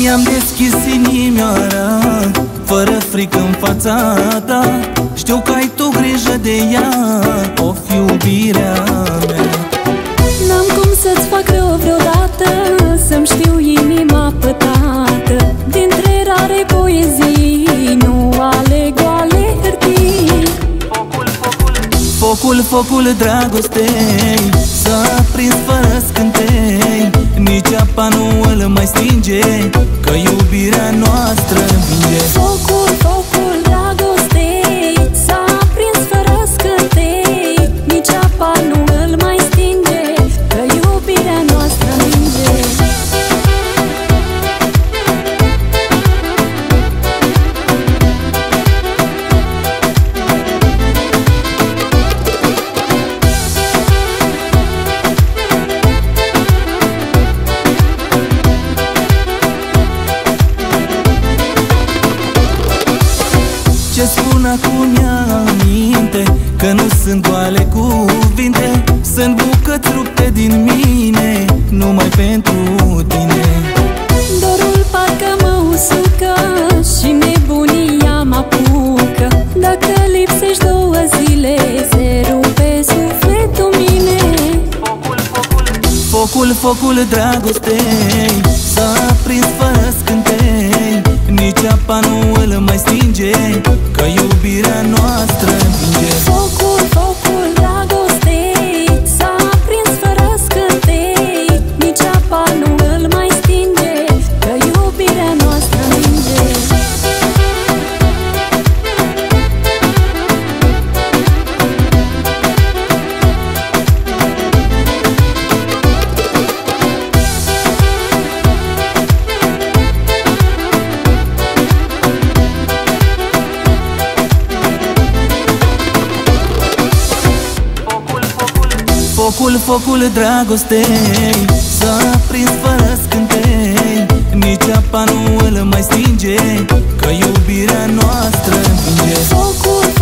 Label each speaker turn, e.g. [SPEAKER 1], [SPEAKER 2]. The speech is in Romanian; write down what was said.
[SPEAKER 1] Mi-am deschis inimioara Fără frică în fața ta. Știu că ai tu grijă de ea O fi iubirea mea.
[SPEAKER 2] N-am cum să-ți fac rău vreodată Să-mi știu inima pătată. Dintre rare poezii Nu aleg goale hârtii.
[SPEAKER 1] Focul, focul. Dragostei S-a prins fără scântei mai stinge Că iubirea noastră acum ia aminte Că nu sunt goale cuvinte Sunt bucăți rupte din mine Numai pentru tine.
[SPEAKER 2] Dorul parcă mă usucă Și nebunia mă apucă. Dacă lipsești două zile Se rupe sufletul mine.
[SPEAKER 1] Focul, focul dragostei S-a prins fără scântei Nici apa nu îl mai stinge
[SPEAKER 2] Focul, focul dragostei. S-a prins fără scântei Nici apa nu îl mai stinge Că iubirea noastră învinge
[SPEAKER 1] Focul